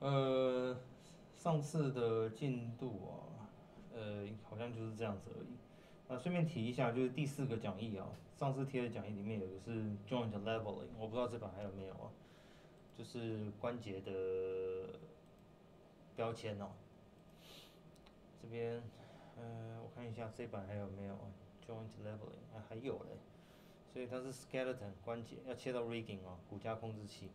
呃，上次的进度啊，呃，好像就是这样子而已。那顺便提一下，就是第四个讲义啊，上次贴的讲义里面有个是 joint leveling，我不知道这版还有没有啊，就是关节的标签哦。这边，呃，我看一下这版还有没有 joint leveling，啊，还有嘞。所以它是 skeleton 关节要切到 rigging 哦，骨架控制器。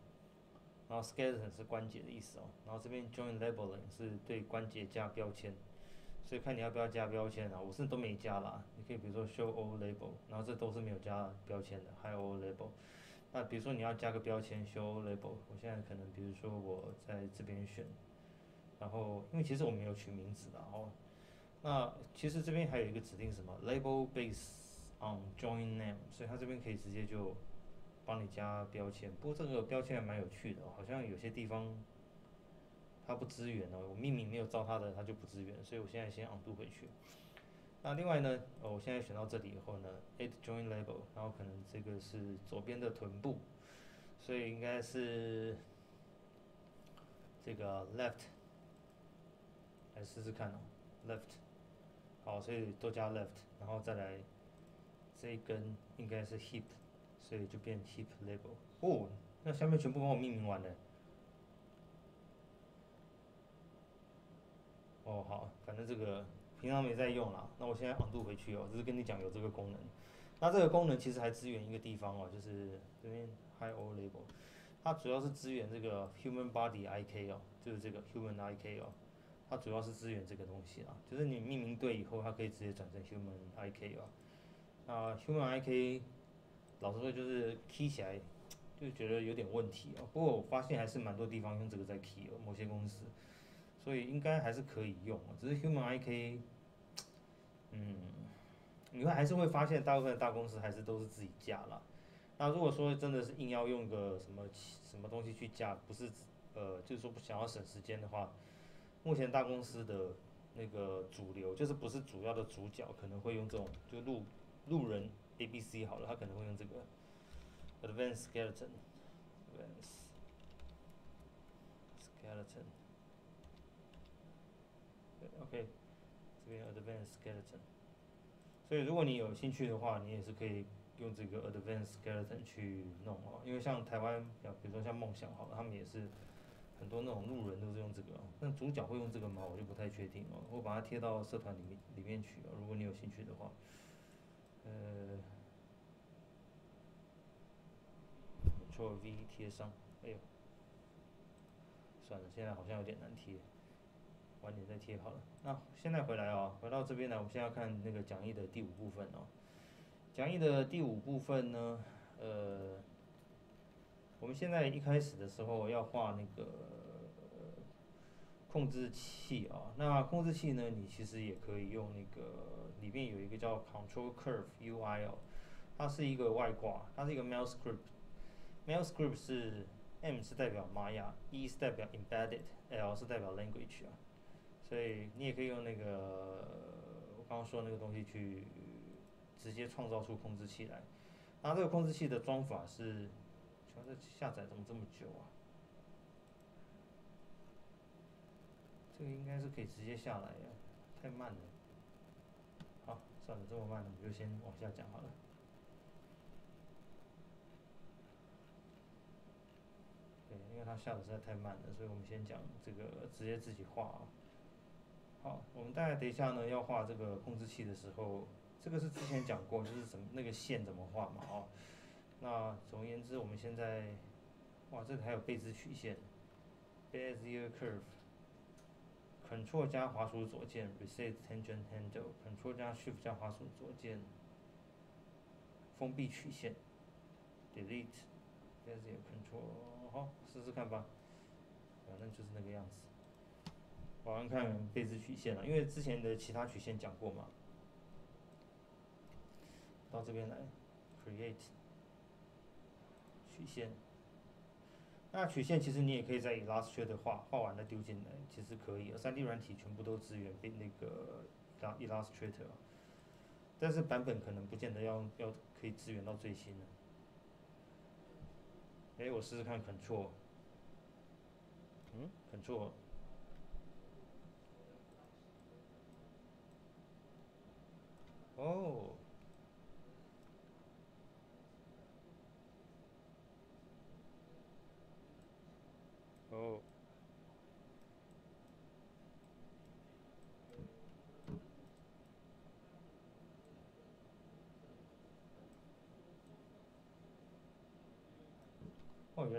然后 skeleton 是关节的意思哦，然后这边 joint labeling 是对关节加标签。所以看你要不要加标签啊，我是都没加啦。你可以比如说 show all label，然后这都是没有加标签的，还有 all label。那比如说你要加个标签 show all label，我现在可能比如说我在这边选，然后因为其实我没有取名字的哦。那其实这边还有一个指定什么 label base。On join name，所以它这边可以直接就帮你加标签。不过这个标签还蛮有趣的，好像有些地方它不支援哦。我命名没有照它的，它就不支援。所以我现在先 undo 回去。那另外呢，我现在选到这里以后呢，add join label，然后可能这个是左边的臀部，所以应该是这个 left，来试试看哦，left。好，所以多加 left，然后再来。这一根应该是 hip，所以就变 hip label。哦，那下面全部帮我命名完了。哦，好，反正这个平常没在用啦。那我现在 undo 回去哦，只是跟你讲有这个功能。那这个功能其实还支援一个地方哦，就是这边 high o label，它主要是支援这个 human body ik 哦，就是这个 human ik 哦，它主要是支援这个东西啊，就是你命名对以后，它可以直接转成 human ik 哦。啊，Human IK，老实说就是 key 起来就觉得有点问题哦。不过我发现还是蛮多地方用这个在 key 哦，某些公司，所以应该还是可以用只是 Human IK，嗯，你会还是会发现大部分大公司还是都是自己架了。那如果说真的是硬要用个什么什么东西去架，不是呃，就是说不想要省时间的话，目前大公司的那个主流就是不是主要的主角，可能会用这种就录。路人 A B C 好了，他可能会用这个 Advanced Skeleton，Advanced Skeleton，对，OK，这边 Advanced Skeleton，所以如果你有兴趣的话，你也是可以用这个 Advanced Skeleton 去弄哦，因为像台湾，比如说像梦想好了，他们也是很多那种路人都是用这个，那主角会用这个吗？我就不太确定哦，我把它贴到社团里面里面去哦，如果你有兴趣的话。呃错 V 贴上，哎呦，算了，现在好像有点难贴，晚点再贴好了。那现在回来啊，回到这边来，我们现在要看那个讲义的第五部分哦。讲义的第五部分呢，呃，我们现在一开始的时候要画那个。控制器啊，那控制器呢？你其实也可以用那个里面有一个叫 Control Curve UI 哦，它是一个外挂，它是一个 Mail Script，Mail Script 是 M 是代表玛雅，E 是代表 Embedded，L 是代表 Language 啊，所以你也可以用那个我刚刚说那个东西去直接创造出控制器来。那这个控制器的装法是，全这下载怎么这么久啊？这个应该是可以直接下来呀，太慢了。好，算了，这么慢，我们就先往下讲好了。对，因为它下的实在太慢了，所以我们先讲这个直接自己画啊。好，我们大概等一下呢要画这个控制器的时候，这个是之前讲过，就是怎么那个线怎么画嘛啊。那总而言之，我们现在，哇，这里还有贝兹曲线，Bezier curve。Ctrl 加滑鼠左键，Reset Tangent Handle，Ctrl 加 Shift 加滑鼠左键，封闭曲线，Delete，再是 Ctrl，好，试试看吧，反正就是那个样子。我们看贝兹曲线了，因为之前的其他曲线讲过嘛。到这边来，Create 曲线。那曲线其实你也可以在 Illustrator 画，画完了丢进来，其实可以。三 D 软体全部都支援被那个 Illustrator，但是版本可能不见得要要可以支援到最新的。哎，我试试看 Control。嗯，Control。哦。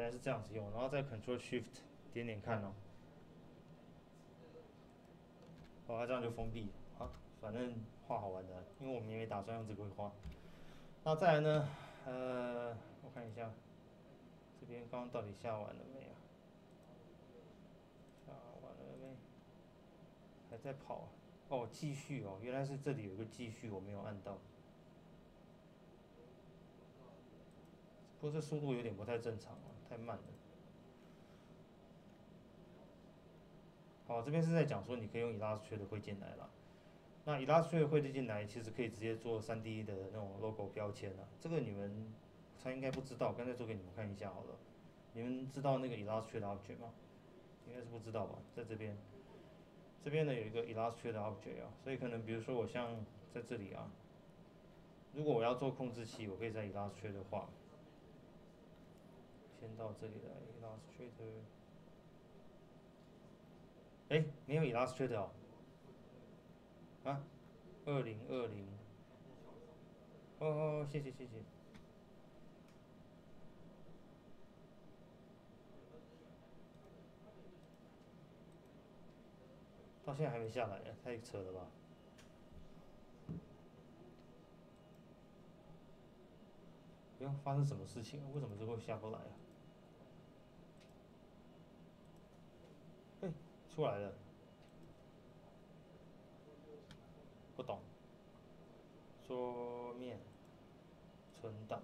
哦，原来是这样子用，然后再 Control Shift 点点看哦。哦，它这样就封闭，啊，反正画好玩的，因为我们也没打算用这个画。那再来呢？呃，我看一下，这边刚刚到底下完了没啊？下完了没？还在跑啊？哦，继续哦，原来是这里有个继续，我没有按到。不过这速度有点不太正常啊，太慢了。好，这边是在讲说你可以用 Illustrator 绘进来了。那 Illustrator 汇进来，其实可以直接做 3D 的那种 logo 标签啊。这个你们他应该不知道，刚才做给你们看一下好了。你们知道那个 Illustrator Object 吗？应该是不知道吧？在这边，这边呢有一个 Illustrator Object 啊，所以可能比如说我像在这里啊，如果我要做控制器，我可以在 Illustrator 画。先到这里来，Illustrator。哎，没有 Illustrator 哦。啊，二零二零。哦哦，谢谢谢谢。到现在还没下来，太扯了吧？哎，发生什么事情？为什么这会下不来啊？出来了，不懂。桌面存档，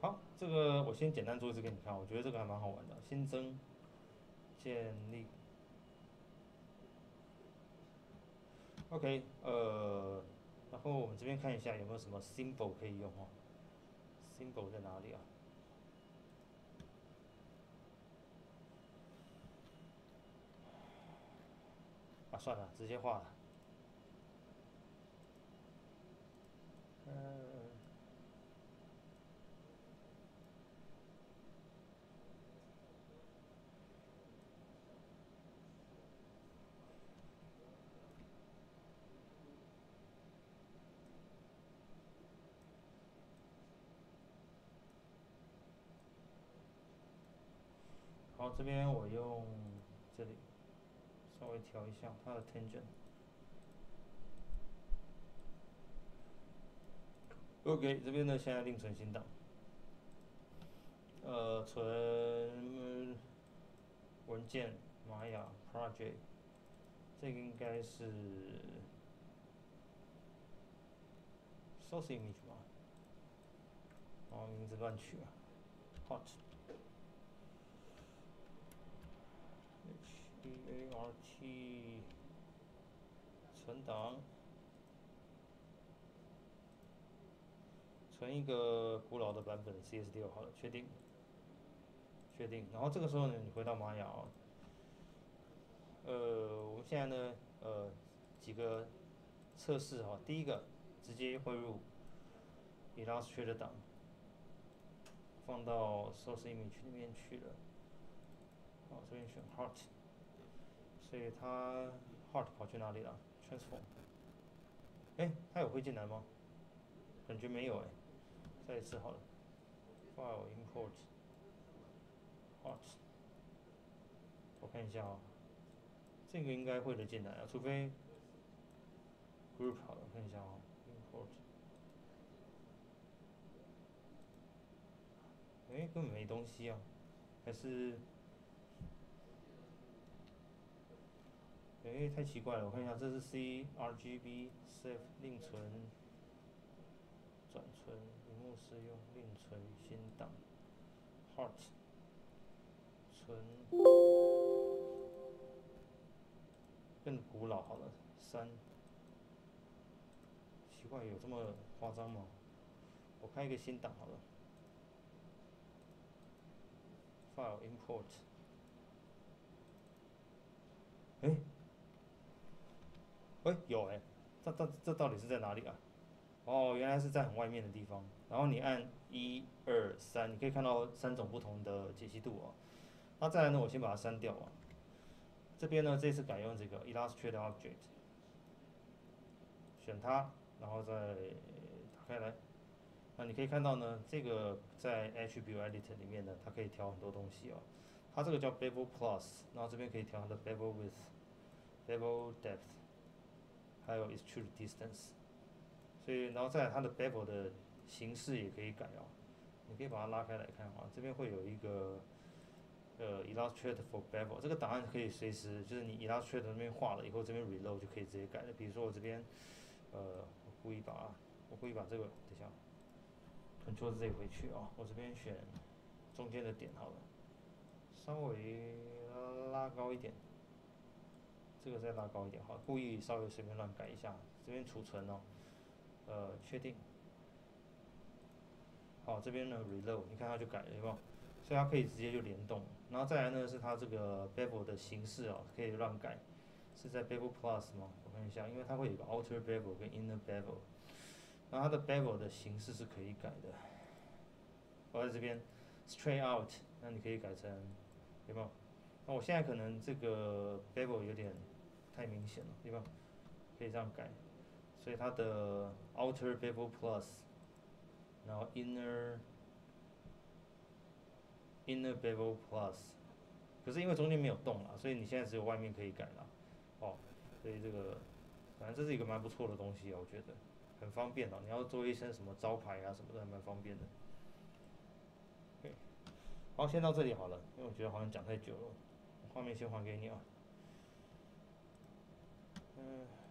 好，这个我先简单做一次给你看，我觉得这个还蛮好玩的。新增，建立。OK，呃，然后我们这边看一下有没有什么 symbol 可以用哦。symbol 在哪里啊？啊，算了，直接画了。嗯。好，这边我用这里。稍微调一下它的 tangent。OK，这边呢现在另存新档，呃，存文件玛雅 project，这个应该是 source image 吧？哦，名字乱取啊，hot。B A R T 存档，存一个古老的版本 C S 六，好了，确定，确定。然后这个时候呢，你回到玛雅啊，呃，我们现在呢，呃，几个测试哈，第一个直接汇入 Illustrator 档，放到 Source Image 里面去了，好，这边选 Heart。所以它 heart 跑去哪里了？transform，哎，他有会进来吗？感觉没有哎，再一次好了，file import，heart，我看一下啊，这个应该会的进来啊，除非 group 好了，看一下啊，import，哎，根本没东西啊，还是？哎，太奇怪了！我看一下，这是 C R G B save 另存转存屏幕试用另存新档 heart 存更古老好了三奇怪有这么夸张吗？我开一个新档好了 file import，哎，哎有哎，这这这到底是在哪里啊？哦，原来是在很外面的地方。然后你按一二三，你可以看到三种不同的解析度哦。那再来呢，我先把它删掉啊。这边呢，这次改用这个 Illustrator Object，选它，然后再打开来。那你可以看到呢，这个在 Attribute Editor 里面呢，它可以调很多东西哦。它这个叫 Bevel Plus，然后这边可以调它的 Bevel Width、Bevel Depth，还有 Extrude Distance。所以，然后再来它的 Bevel 的形式也可以改哦。你可以把它拉开来看啊，这边会有一个。呃，Illustrator for Bevel 这个档案可以随时，就是你 Illustrator 那边画了以后，这边 Reload 就可以直接改了。比如说我这边，呃，我故意把，我故意把这个，等下，Ctrl Z 回去啊，我这边选中间的点好了，稍微拉高一点，这个再拉高一点好，故意稍微随便乱改一下，这边储存哦，呃，确定，好，这边呢 Reload，你看它就改了，有没有？所以它可以直接就联动，然后再来呢是它这个 bevel 的形式哦，可以乱改，是在 bevel plus 吗？我看一下，因为它会有个 outer bevel 跟 inner bevel，然后它的 bevel 的形式是可以改的。我在这边 straight out，那你可以改成有没有？那我现在可能这个 bevel 有点太明显了，对吧？可以这样改，所以它的 outer bevel plus，然后 inner Inner Bevel Plus，可是因为中间没有洞了，所以你现在只有外面可以改了，哦，所以这个反正这是一个蛮不错的东西啊，我觉得很方便哦。你要做一些什么招牌啊什么的，还蛮方便的。好，先到这里好了，因为我觉得好像讲太久了，画面先还给你啊。嗯。